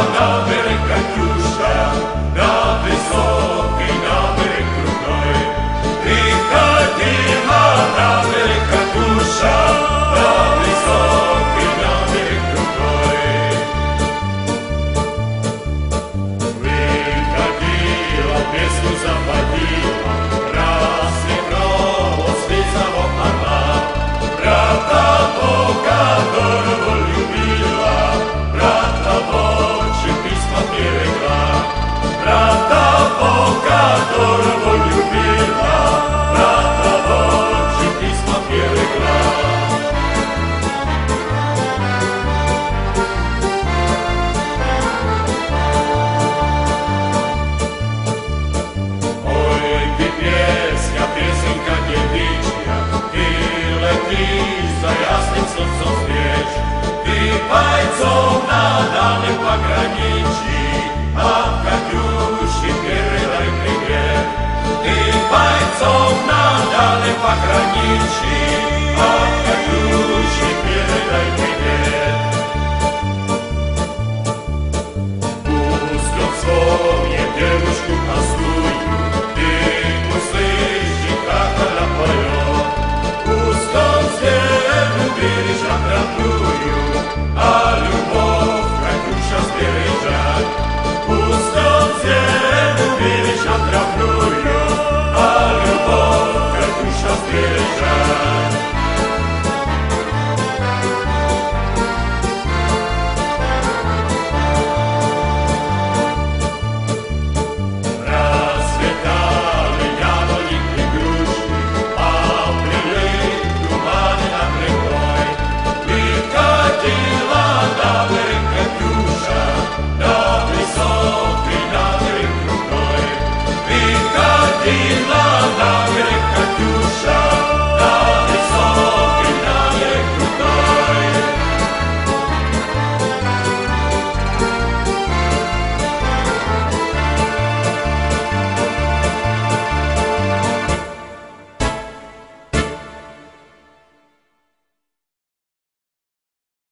I'll. Дальнем do.